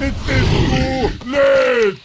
It's too late!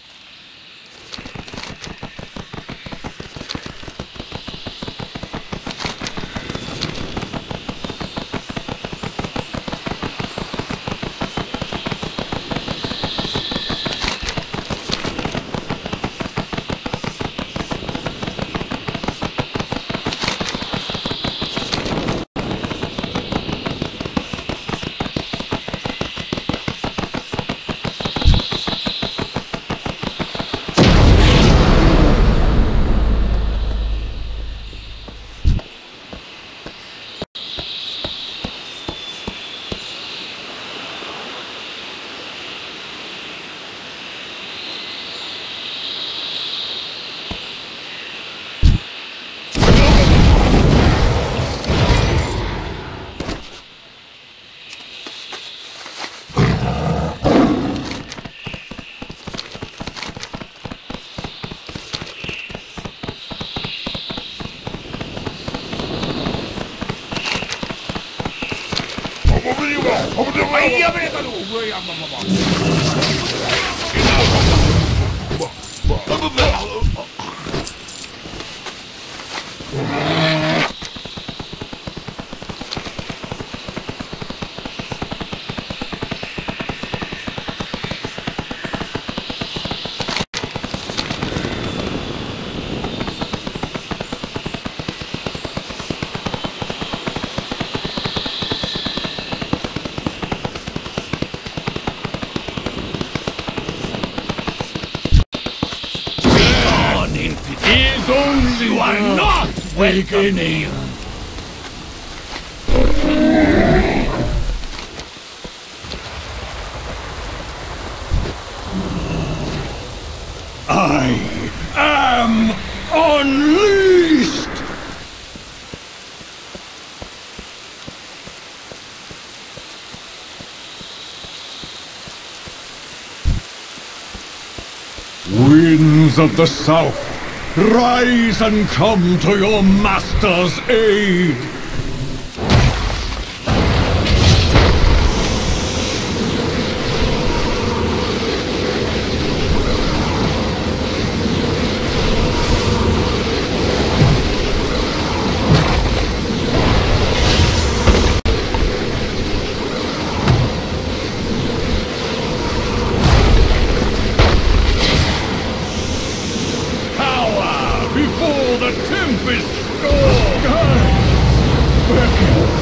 Vamos, menino! Vamos, menino! Aí, América do... Vamos aí, mamãe! Are mm. not beginning. I am unleashed! Winds of the South, rise and come to your master's aid! Rufus! Oh, God! Where